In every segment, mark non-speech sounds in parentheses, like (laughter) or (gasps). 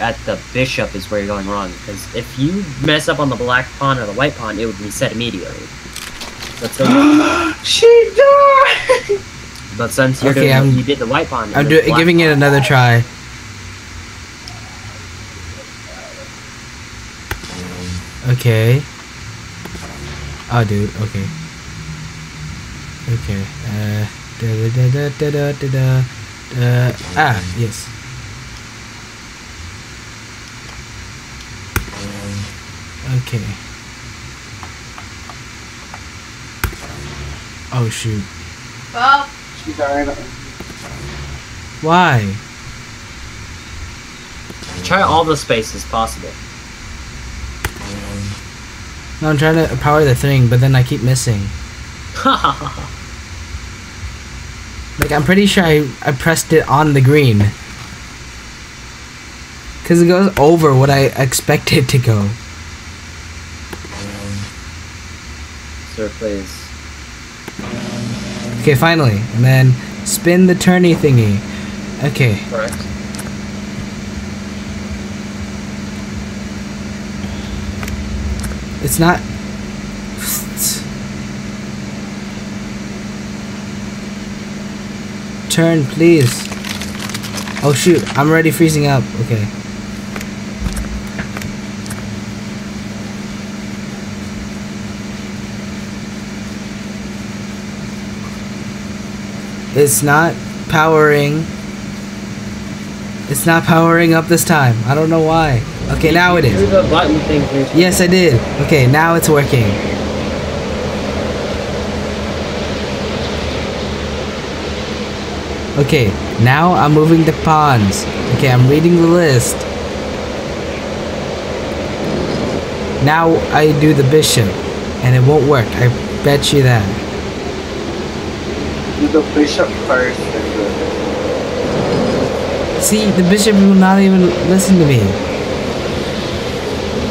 at the bishop is where you're going wrong. Because if you mess up on the black pawn or the white pawn, it would reset immediately. That's (gasps) so she died. (laughs) But since you're Okay, doing, I'm- you did the white pawn. I'm do- giving it another try. Okay. Oh, dude. Okay. Okay. Uh. Da da da da da da da da. Uh. Ah. Yes. Okay. Oh shoot. Well, She died. Why? Try all the spaces possible. No, I'm trying to power the thing, but then I keep missing. (laughs) Like, I'm pretty sure I, I pressed it on the green. Because it goes over what I expected it to go. Okay, finally. And then spin the turny thingy. Okay. Correct. It's not. Turn, please. Oh shoot, I'm already freezing up. Okay. It's not powering. It's not powering up this time. I don't know why. Okay, now it is. The button thing. Yes, I did. Okay, now it's working. Okay, now I'm moving the pawns. Okay, I'm reading the list. Now I do the bishop, and it won't work. I bet you that. Do the bishop first and See, the bishop will not even listen to me.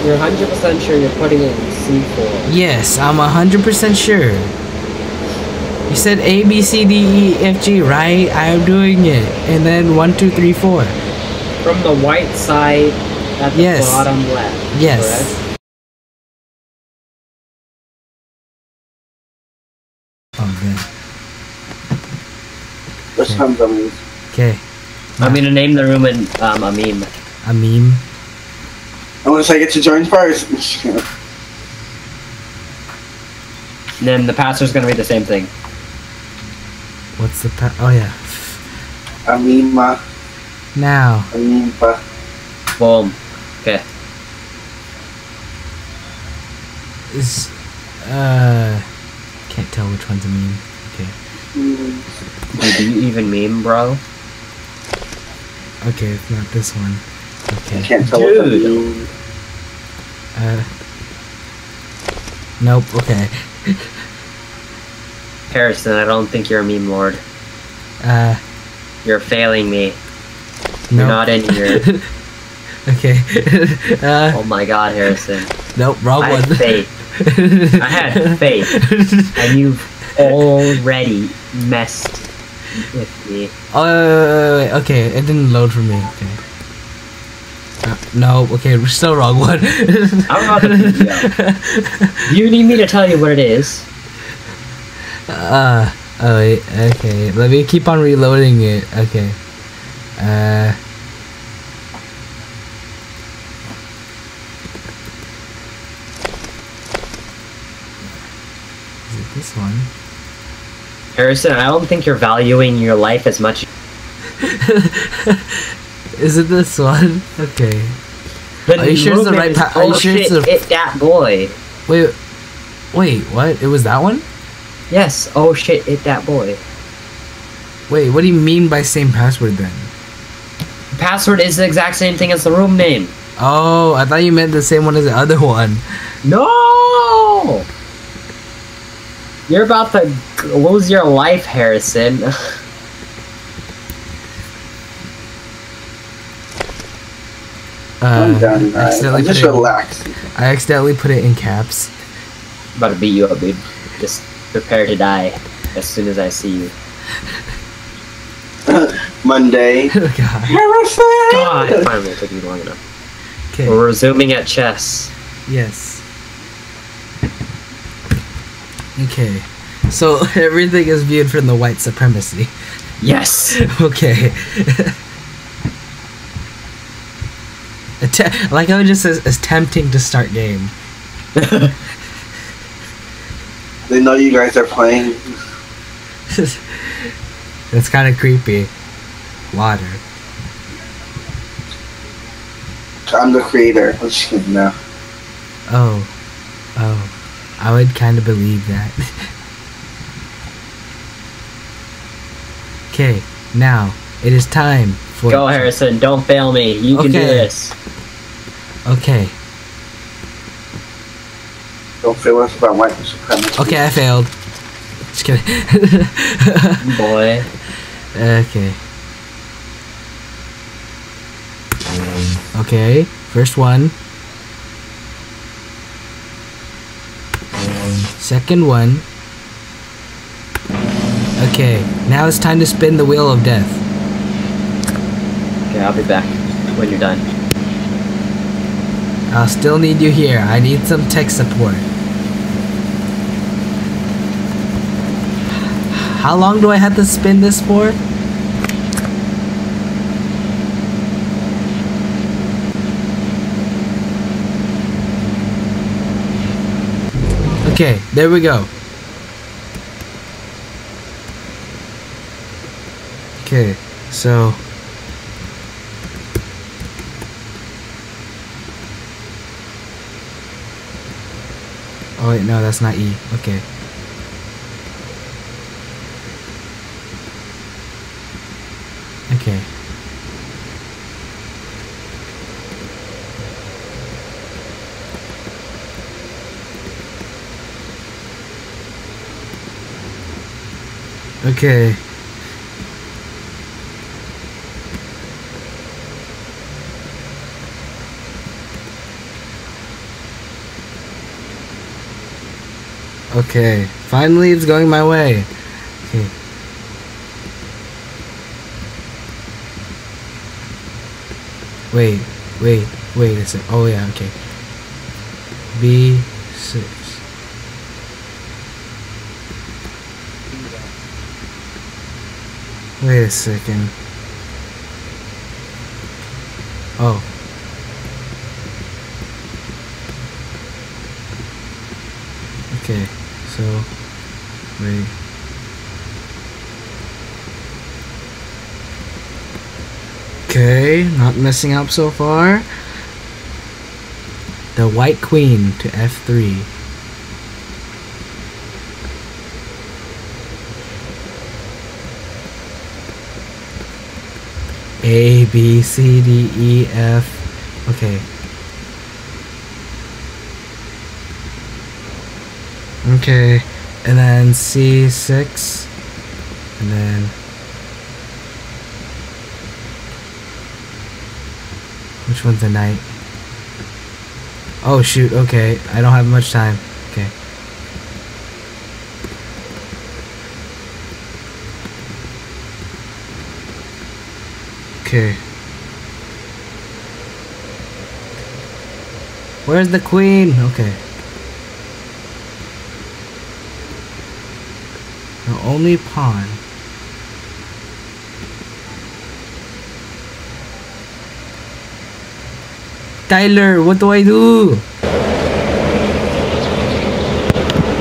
You're 100% sure you're putting it in C4. Yes, I'm 100% sure. You said A, B, C, D, E, F, G, right? I'm doing it. And then one, two, three, four. From the white side at the Yes. bottom left. Yes. Correct? Oh, good. Which comes on. Okay. I'm gonna name the room in um, a meme. A meme. Unless I get to join first. Then the pastor's gonna read the same thing. What's the pa- Oh, yeah. Amima. Now. Amimpa. Boom. Okay. Is. Uh. Can't tell which one's a meme. Okay. Dude, do you even meme, bro? Okay, it's not this one. I Okay. can't tell Dude. meme- Uh. Nope, okay. (laughs) Harrison, I don't think you're a meme lord. Uh. You're failing me. No. You're not in here. (laughs) okay. (laughs) uh. oh my god, Harrison. Nope, wrong I one. had faith. I had faith. And you've already messed with me. Oh, okay, it didn't load for me. Okay. Uh, no, okay, we're still wrong one. (laughs) I'm not the. You need me to tell you what it is. Uh, oh wait, okay, let me keep on reloading it. Okay. Uh. Is it this one? Harrison, I don't think you're valuing your life as much. (laughs) Is it this one? Okay. The Are you sure it's the right is, pa- are you oh sure it's the- it that boy. Wait, wait, what? It was that one? Yes, oh shit, it that boy. Wait, what do you mean by same password then? Password is the exact same thing as the room name. Oh, I thought you meant the same one as the other one. No! You're about to lose your life, Harrison. (laughs) I'm Uh, done. I accidentally I'm put just it. I accidentally put it in caps. about to beat you up, dude. Just prepare to die as soon as I see you. (laughs) Monday. (laughs) Oh god. God, finally, took me long enough. Okay. We're resuming at chess. Yes. Okay. So (laughs) everything is viewed from the white supremacy. Yes! (laughs) Okay. Att- like how it just says attempting to start game. (laughs) They know you guys are playing. That's kind of creepy. Water. I'm the creator. I'm just kidding now. Oh. Oh. I would kind of believe that. okay. Now it is time for. Go, Harrison, don't fail me. You can do this. Okay. Don't fail us about white supremacy. Okay, I failed. Just kidding. (laughs) Boy. okay. Okay, first one. Second one. Okay, now it's time to spin the wheel of death. Okay, I'll be back when you're done. I'll still need you here. I need some tech support. How long do I have to spin this for? Okay, there we go. Okay, so Oh wait, no, that's not E. Okay. Okay. Okay. Okay. Finally, it's going my way. Okay. Wait, wait, wait a sec. Oh yeah, okay. B6. Wait a second. Oh. Okay, so wait. Okay, not messing up so far. The White Queen to F3. A, B, C, D, E, F. Okay. Okay. And then C6. And then. Which one's the knight? Oh shoot, okay. I don't have much time. Okay. Okay. Where's the queen? Okay. The only pawn. Tyler, what do I do?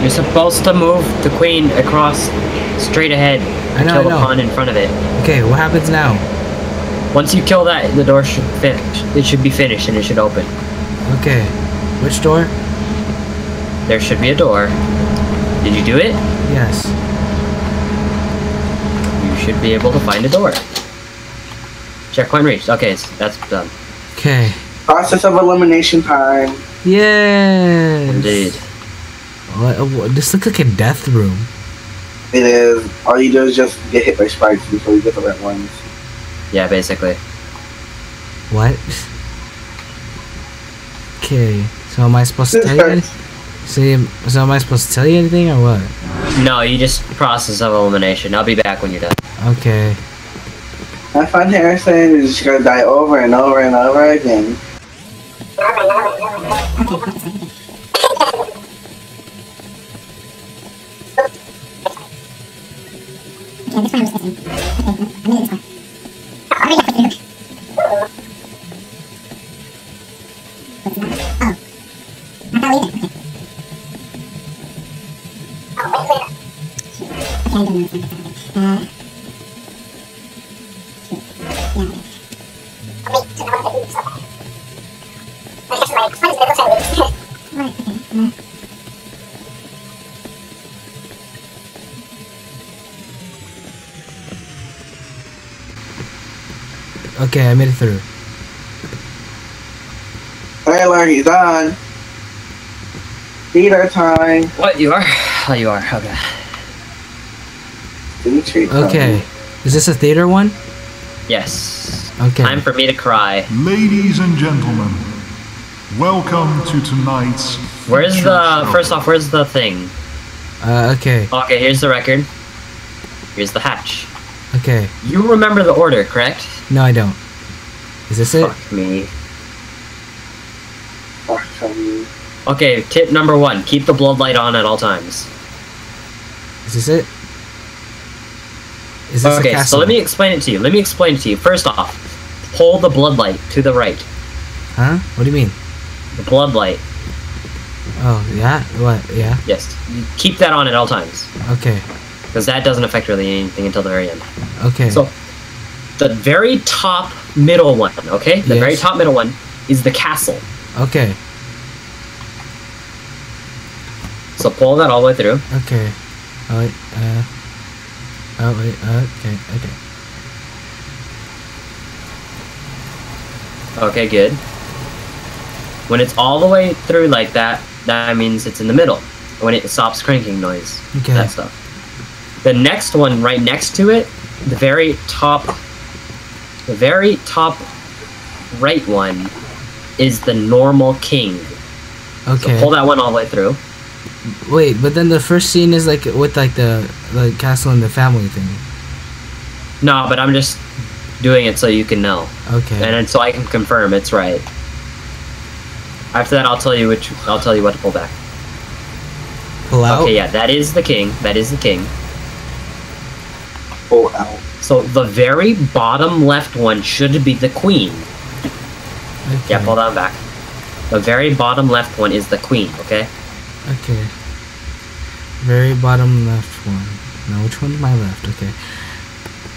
You're supposed to move the queen across straight ahead. I know, kill I the pawn in front of it. Okay, what happens now? Once you kill that, the door should finish. It should be finished and it should open. Okay. Which door? There should be a door. Did you do it? Yes. You should be able to find a door. Checkpoint reached. Okay, so that's done. Okay. Process of elimination time. Yes. Indeed. What, uh, what, this looks like a death room. It is. All you do is just get hit by spikes before you get the red ones. Yeah, basically. What? Okay. So am I supposed to This tell you? any- So, so am I supposed to tell you anything or what? No, you just process of elimination. I'll be back when you're done. Okay. Have fun, Harrison. You're just gonna die over and over and over again. Okay, I made it through. Taylor, he's on. Theater time. What you are? Oh, you are. Okay. Dimitri time. Okay. Is this a theater one? Yes. Okay. Time for me to cry. Ladies and gentlemen, welcome to tonight's. Where's the show. first off? Where's the thing? Uh, okay. Okay, here's the record. Here's the hatch. Okay. You remember the order, correct? No, I don't. Is this it? Fuck me. Fuck you. Okay, tip number one: keep the bloodlight on at all times. Is this it? Is this Okay, castle? so let me explain it to you. Let me explain it to you. First off, pull the bloodlight to the right. Huh? What do you mean? The bloodlight. Oh, yeah? What? Yeah? Yes. You keep that on at all times. Okay. Because that doesn't affect really anything until the very end. Okay. So, the very top middle one, okay? The very top middle one is the castle. okay. So pull that all the way through. Okay. Oh, wait. Uh. Oh, wait. Uh, okay. Okay. Okay, good. When it's all the way through like that, that means it's in the middle. When it stops cranking noise, Okay. that stuff. The next one right next to it, the very top, the very top right one is the normal king. So Okay. pull that one all the way through. Wait, but then the first scene is like with like the the castle and the family thing. No, but I'm just doing it so you can know, Okay. and then so I can confirm it's right. After that, I'll tell you which. I'll tell you what to pull back. Pull out. Okay, yeah, that is the king. That is the king. Pull out. So the very bottom left one should be the queen. Okay. Yeah, pull that back. The very bottom left one is the queen, okay? Okay. Very bottom left one. Now which one's my left? Okay.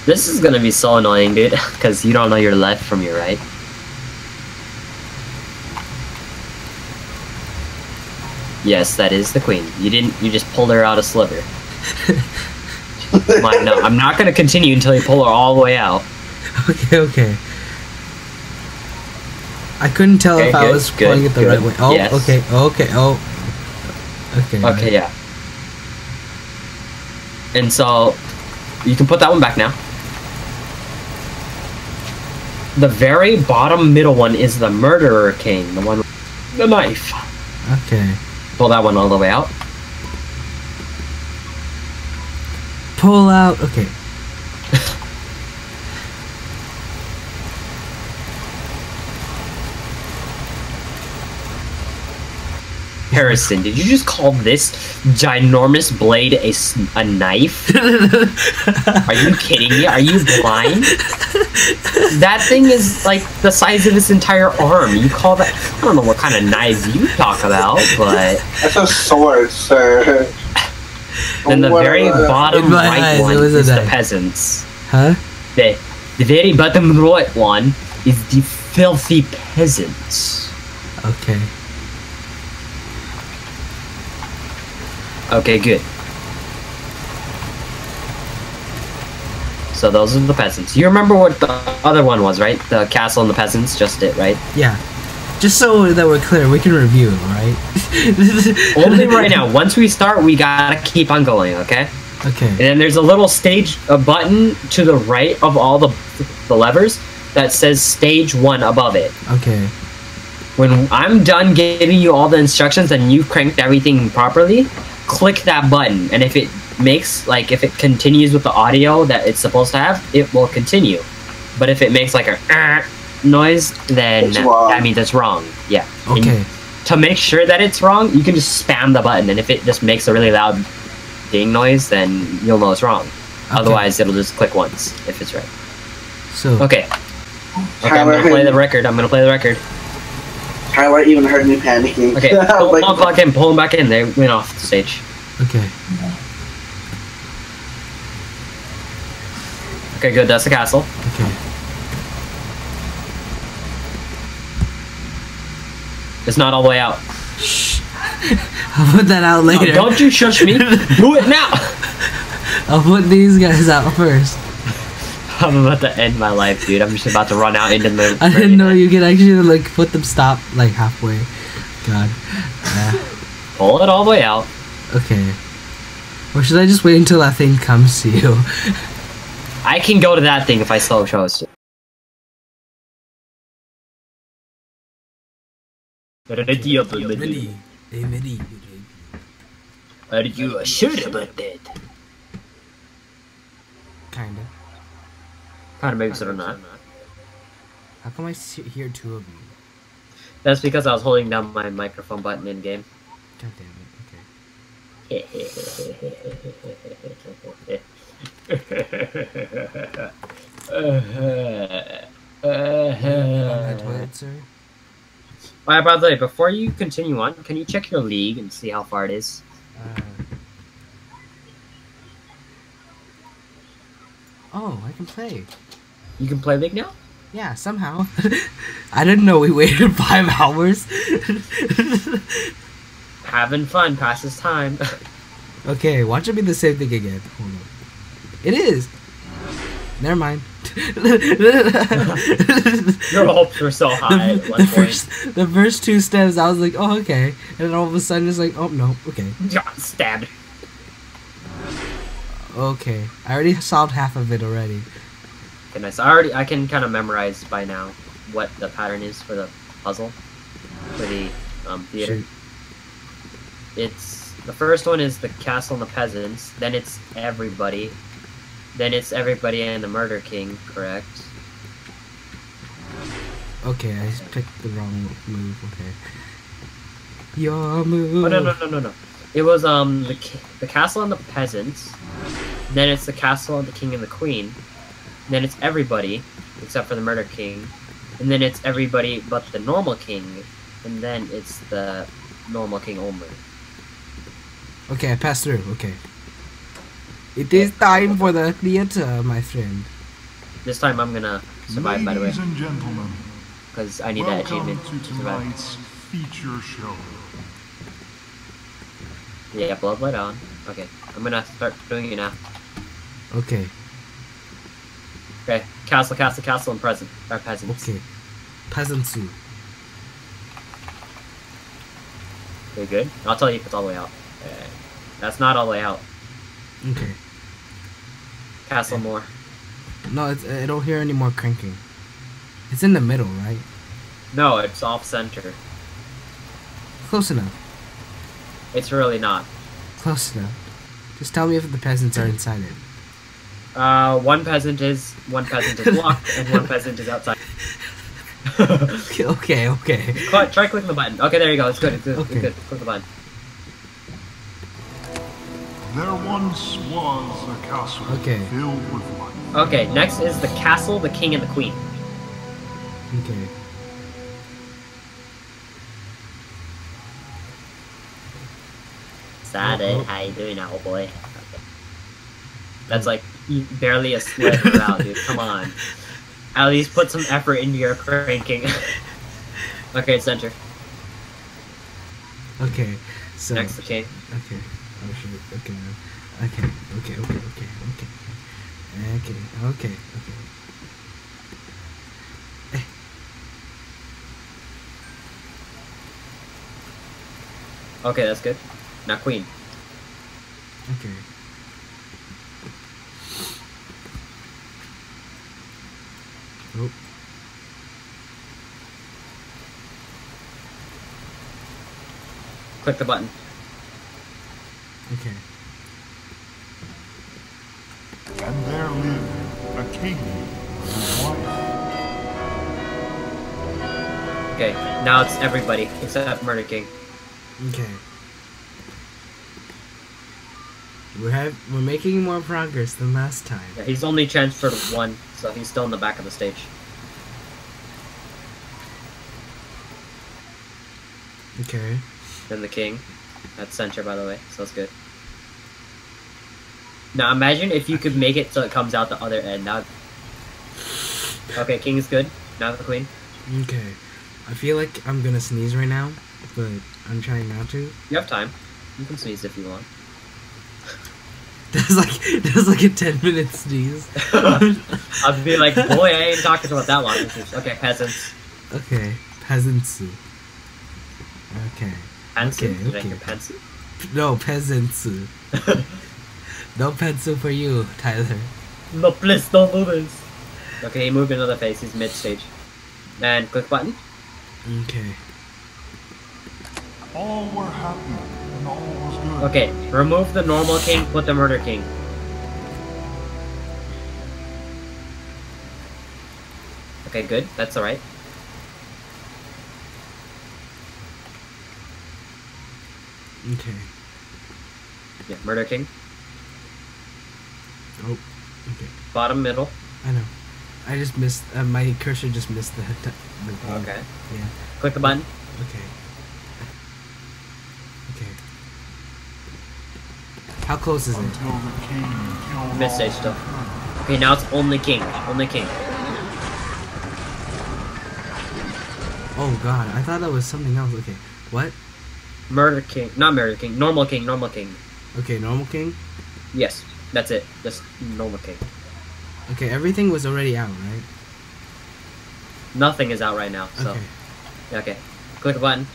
This is gonna be so annoying, dude, (laughs) because you don't know your left from your right. Yes, that is the queen. You didn't. You just pulled her out a sliver. (laughs) (laughs) Mine, no, I'm not gonna continue until you pull her all the way out. Okay. Okay. I couldn't tell Okay, if I was good, pulling it the good. right way. Oh. Yes. Okay. Okay. Oh. Okay. Okay, yeah. And so you can put that one back now. The very bottom middle one is the murderer king, the one with the knife. Okay. Pull that one all the way out. Pull out. Okay. Harrison, did you just call this ginormous blade a, a knife? Are you kidding me? Are you blind? That thing is like the size of his entire arm. You call that? I don't know what kind of knives you talk about, but That's a sword, sir. Then the very uh, bottom right eyes, one is the peasants. huh? The the very bottom right one is the filthy peasants. Okay. Okay, good. So those are the peasants. You remember what the other one was, right? The castle and the peasants, just it, right? Yeah. Just so that we're clear, we can review, right? (laughs) (laughs) Only right now. Once we start, we gotta keep on going, okay? Okay. And then there's a little stage, a button to the right of all the the levers that says stage one above it. Okay. When I'm done giving you all the instructions and you've cranked everything properly, click that button. And if it makes, like, if it continues with the audio that it's supposed to have, it will continue. But if it makes like a noise, then It's wrong. that means it's wrong. Yeah. And Okay. to make sure that it's wrong, you can just spam the button, and if it just makes a really loud ding noise, then you'll know it's wrong. Otherwise, it'll just click once if it's right. So Okay. Okay, I'm gonna play the record. I'm gonna play the record. Tyler even heard me panicking. Okay, I (laughs) pull was them back in. Pull them back in. They went off the stage. okay. Okay, good. That's the castle. Okay. It's not all the way out. Shh. I'll put that out later. Don't you shush me. (laughs) Do it now. I'll put these guys out first. I'm about to end my life, dude. I'm just about to run out into the. I didn't know you could actually like put them stop like halfway. God. Yeah. Pull it all the way out. Okay. Or should I just wait until that thing comes to you? I can go to that thing if I slow shows. Ready. Hey, ready. Are you sure about that? Kinda. Kind of maybe so or not. How come I see, hear two of you? That's because I was holding down my microphone button in game. God damn it. Okay. (laughs) On the toilet, by the way, before you continue on, can you check your league and see how far it is? Uh, oh, I can play. You can play league now? Yeah, somehow. (laughs) I didn't know we waited five (laughs) hours. Having fun, passes time. (laughs) okay, watch it be the same thing again. Hold on. It is. Never mind. (laughs) Your hopes were so high the, the first the first two steps I was like, oh okay. And then all of a sudden it's like, oh no, okay. Got stabbed. Okay. I already solved half of it already. Okay, nice. I already I can kind of memorize by now what the pattern is for the puzzle for the um, theater. Shoot. It's the first one is the castle and the peasants. Then it's everybody. Then it's everybody and the murder king. Correct. Okay, I just picked the wrong move, okay. Your move. Oh no no no no no! It was um the the castle and the peasants. Then it's the castle and the king and the queen. Then it's everybody except for the murder king. And then it's everybody but the normal king. And then it's the normal king only. Okay, I passed through, okay. It is time for the theater, my friend. This time I'm gonna survive by the way, Ladies and gentlemen, because I need that welcome achievement to to tonight's feature show. Yeah, blood light on. Okay, I'm gonna start doing it now. Okay, Okay, castle, castle, castle, and present. Or peasants. okay. Peasantsu. Okay, good. I'll tell you if it's all the way out. Okay. That's not all the way out. Okay. Castle more. No, it's, I don't hear any more cranking. It's in the middle, right? No, it's off center. Close enough. It's really not. Close enough. Just tell me if the peasants are inside it. Uh, one peasant is one peasant is locked and one peasant is outside. (laughs) Okay, okay, okay. Cl- Try clicking the button. Okay, there you go. It's good. It's good. Okay. It's good. Click the button. There once was a castle Okay. filled with life. Okay, next is the castle, the king, and the queen. Okay. Saturday, Oh, oh. how you doing now, old boy? Okay. That's like barely a slither out, dude. Come on. (laughs) At least put some effort into your cranking. (laughs) okay, center. Okay. So. Next, the king. Okay. Oh shit, okay. Okay, okay, okay, okay, okay. Okay, okay, okay. Okay, that's good. Not queen. Okay. Oh. Click the button. Okay, now it's everybody except Murder King. Okay. We're have we're making more progress than last time. Yeah, he's only transferred one, so he's still in the back of the stage. Okay. Then the king. That's center, by the way, so that's good. Now imagine if you could make it so it comes out the other end. Now, okay, king is good. Now the queen. Okay. I feel like I'm gonna sneeze right now, but I'm trying not to. You have time. You can sneeze if you want. (laughs) That's like that's like a ten minute sneeze. (laughs) I'd be like, boy, I ain't talking about that long. Okay, peasants. Okay. Peasants. Okay. Pencil. Okay, Did I okay. hear pencil? No peasants. (laughs) no pencil for you, Tyler. no, please don't do this. Okay, he moved another face. He's mid stage. And click button. Okay. All were happy, and all was good. Okay, remove the normal king, put the murder king. Okay, good. That's alright. Okay. Yeah, murder king. Oh. Okay. Bottom, middle. I know. I just missed. Uh, my cursor just missed the. The thing. Okay. Yeah. Click the button. Okay. Okay. How close is it? Until the king killed Mid stage still. Okay, now it's only king. Only king. Oh god, I thought that was something else. Okay. What? Murder king. Not murder king. Normal king. Normal king. Okay, normal king. Yes. That's it. Just normal king. Okay, everything was already out, right? Nothing is out right now. So Okay. okay. Click a button.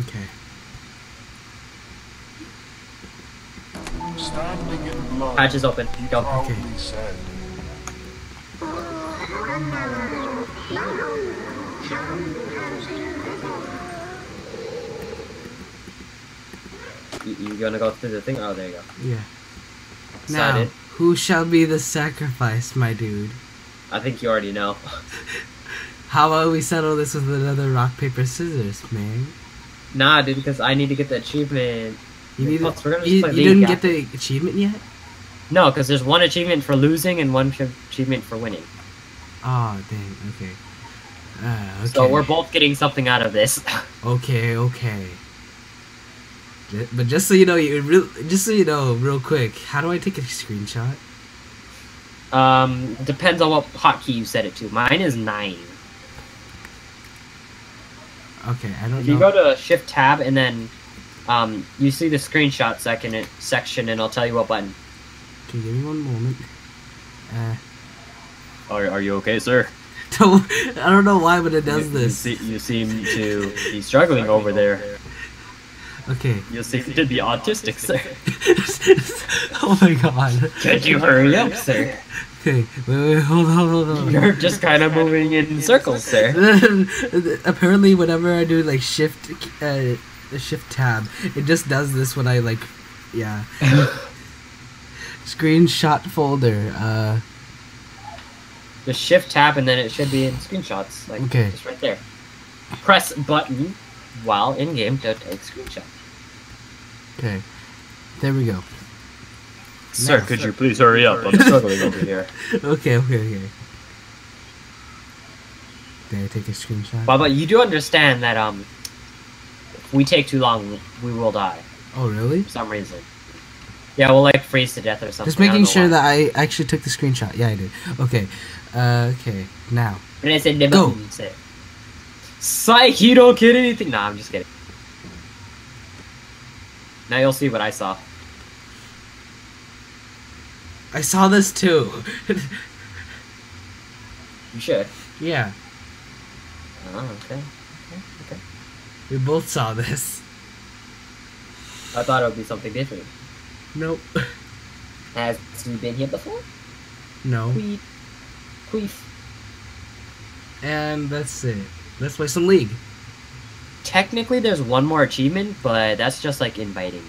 Okay. Standing in blood, Patch is open. he Go. proudly Okay. said, You, you gonna go through the thing? Oh, there you go. Yeah. Now, Decided. who shall be the sacrifice, my dude? I think you already know. (laughs) How about we settle this with another rock paper scissors, man? nah, dude, because I need to get the achievement. You need. Plus, we're gonna just You, play you didn't get the achievement yet? No, because there's one achievement for losing and one achievement for winning. Oh dang. Okay. Uh, okay. So we're both getting something out of this. (laughs) Okay, okay. But just so you know, you real, just so you know, real quick, how do I take a screenshot? um, depends on what hotkey you set it to. Mine is nine. Okay, I don't If know. you go to Shift Tab and then um, you see the screenshot second section, and I'll tell you what button. Okay, give me one moment. Uh, Are, are you okay, sir? (laughs) don't, I don't know why, but it does You- this. You, see, you seem to be struggling over there. (laughs) Okay. You seem to be autistic, sir. (laughs) oh my god. Could you hurry up, sir? Okay, wait, wait, hold on, hold on. (laughs) You're just kind of moving in circles, sir. (laughs) Apparently, whenever I do like shift, uh, the shift tab, it just does this when I like, yeah. (laughs) Screenshot folder. Uh, Just Shift Tab and then it should be in screenshots. Like, Okay. just right there. Press button while in game to take screenshot. okay, there we go. Sir, could you please hurry up? I'm struggling over here. (laughs) Okay, okay, okay. Did I take a screenshot? But, but you do understand that um, if we take too long, we will die Oh, really? for some reason. Yeah, we'll like freeze to death or something. Just making sure why. that I actually took the screenshot. Yeah, I did. Okay. Uh, okay. Now. And it's in the Go. say. Psych, you don't get anything. Nah, I'm just kidding. Now you'll see what I saw. I saw this too. (laughs) You should. yeah, Oh, okay. Okay, okay. we both saw this. I thought it would be something different. Nope. Has you been here before? No. Queef. Queef. And that's it. Let's play some League. Technically, there's one more achievement, but that's just like inviting.